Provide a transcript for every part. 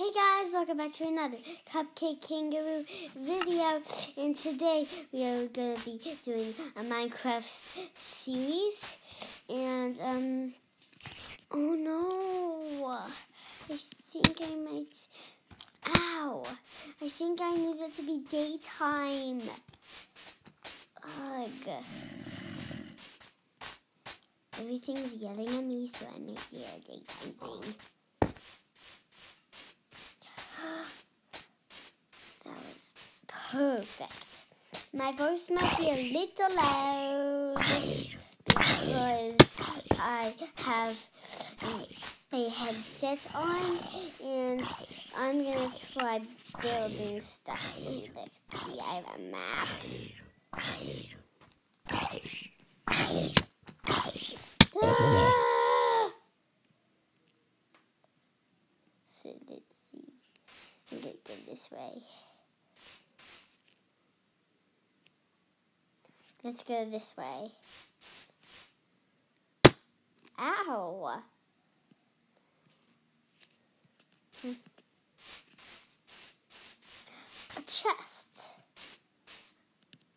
Hey guys, welcome back to another Cupcake Kangaroo video. And today we are going to be doing a Minecraft series. And, um, oh no, I think I might, ow, I think I need it to be daytime. Ugh. Everything's yelling at me, so I it a daytime thing. That was perfect. My voice might be a little loud because I have a headset on and I'm gonna try building stuff. Let's see, I have a map. Ah! So let's see. Gonna go this way. Let's go this way. Ow! A chest.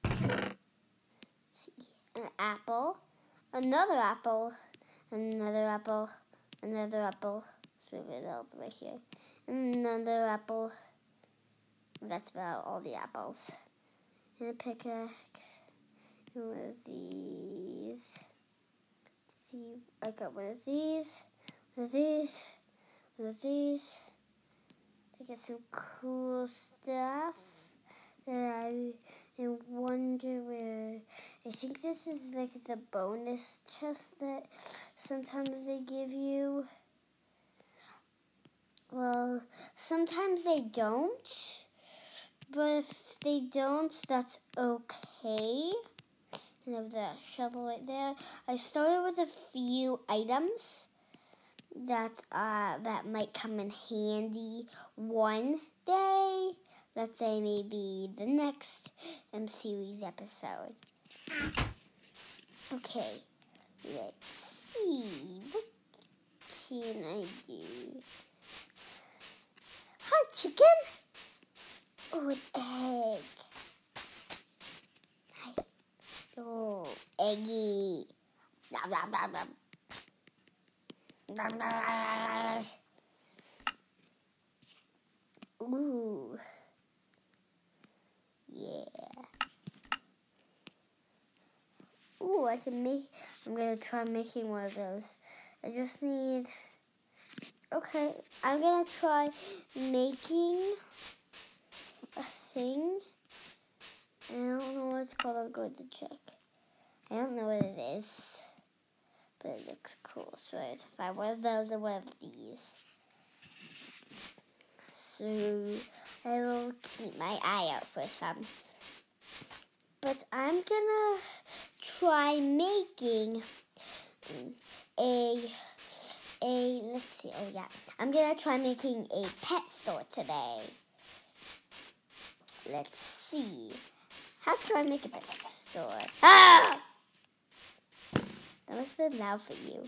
Let's see. An apple. Another apple. Another apple. Another apple. Let's move it all the way here. Another apple. That's about all the apples. And a pickaxe. One of these. Let's see, I got one of these. One of these. One of these. I got some cool stuff that I I wonder where. I think this is like the bonus chest that sometimes they give you. Well, sometimes they don't, but if they don't, that's okay. And the shovel right there. I started with a few items that uh, that might come in handy one day. Let's say maybe the next M series episode. Okay, let's see. What can I do? Hi, chicken. Oh, an egg. Oh, eggy. Nom, nom, nom, nom. Nom, nom. Ooh. Yeah. Ooh, I can make, I'm gonna try making one of those. I just need, okay, I'm gonna try making a thing. I don't know what it's called, I'm going to check. I don't know what it is, but it looks cool. So I have to find one of those or one of these. So I will keep my eye out for some. But I'm gonna try making a a let's see. Oh yeah, I'm gonna try making a pet store today. Let's see. How can I make a pet store? Ah! That must have been loud for you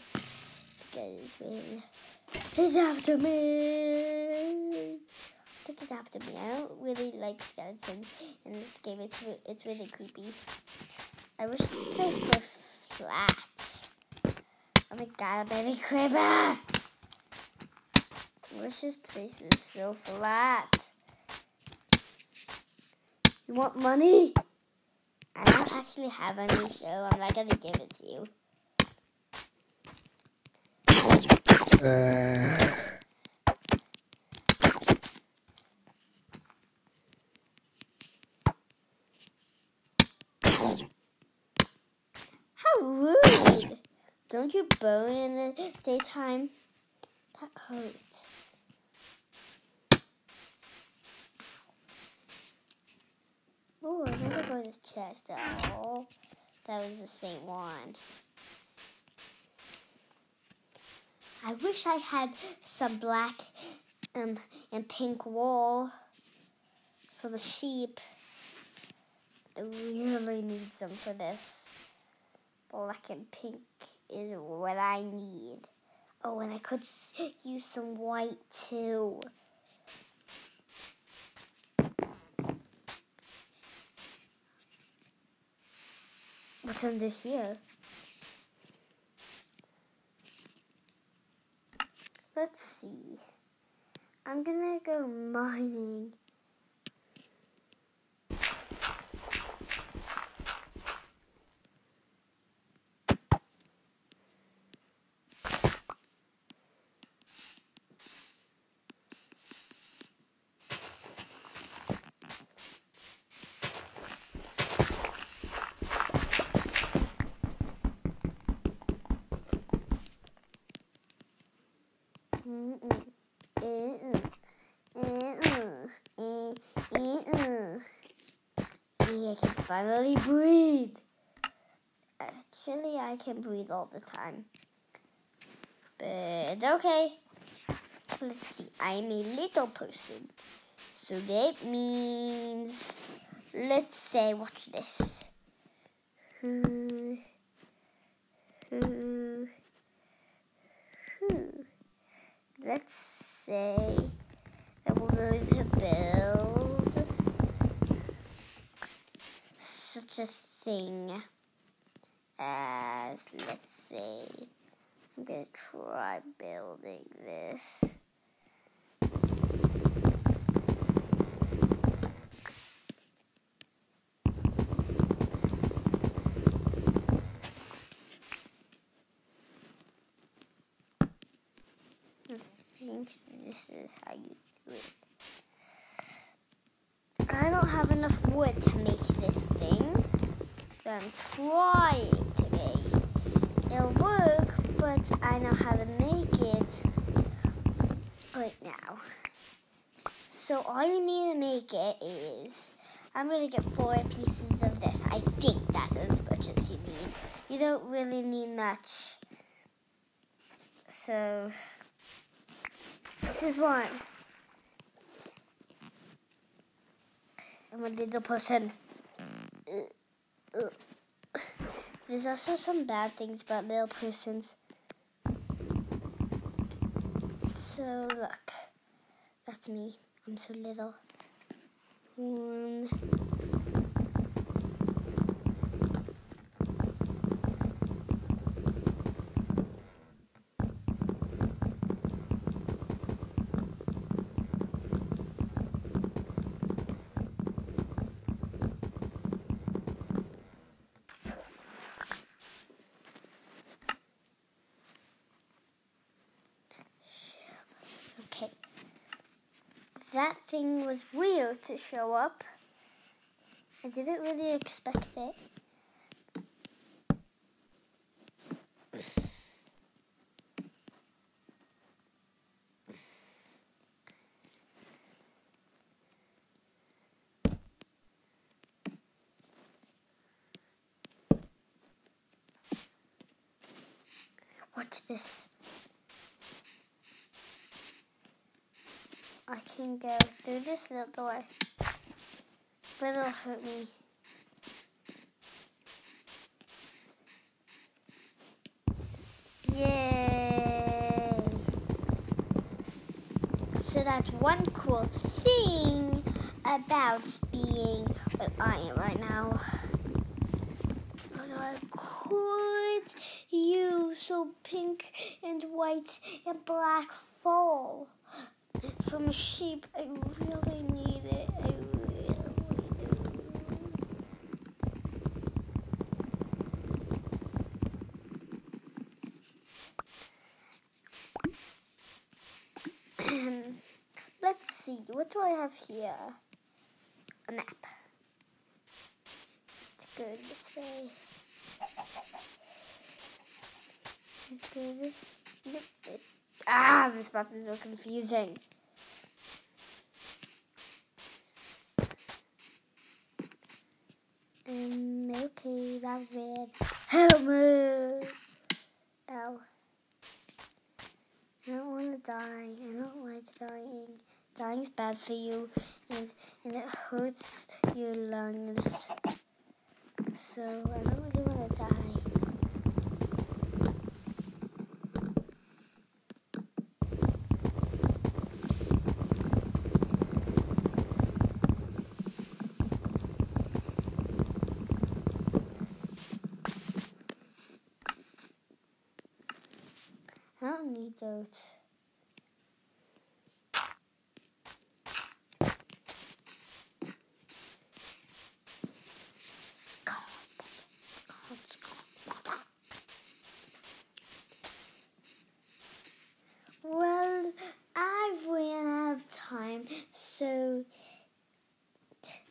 because when it's after me. I think it's after me. I don't really like skeletons in this game. It's it's really creepy. I wish this place were flat. Oh my god, a baby creeper! I wish this place was so flat. You want money? I don't actually have any, so I'm not gonna give it to you. Uh, How rude! Don't you bone in the daytime? That hurts. I this chest. Oh, that was the same one. I wish I had some black um, and pink wool for the sheep. I really need some for this. Black and pink is what I need. Oh, and I could use some white too. What's under here? Let's see. I'm gonna go mining. I can finally breathe. Actually, I can breathe all the time. But okay. Let's see. I'm a little person. So that means, let's say, watch this. Who, who, who. Let's say that we're going to build such a thing as, let's say, I'm going to try building this. I this is how you do it. I don't have enough wood to make this thing, but I'm trying to make. It'll work, but I know how to make it right now. So all you need to make it is, I'm gonna get four pieces of this. I think that's as much as you need. You don't really need much. So this is one. I'm a little person. There's also some bad things about little persons. So look, that's me. I'm so little. One. Okay. That thing was weird to show up. I didn't really expect it. Watch this. I can go through this little door, but it'll hurt me. Yay! So that's one cool thing about being what I am right now. I could use some pink and white and black fall a sheep. I really need it. I really do. Let's see. What do I have here? A map. Let's this way. Let's. Ah, this map is so confusing. Um, okay, that's weird. Help me! Ow. I don't want to die. I don't like dying. Dying's bad for you, and, and it hurts your lungs. So I don't really want to die. Those. Well, I've ran out of time, so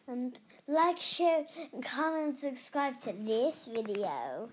and um, like, share, and comment, subscribe to this video.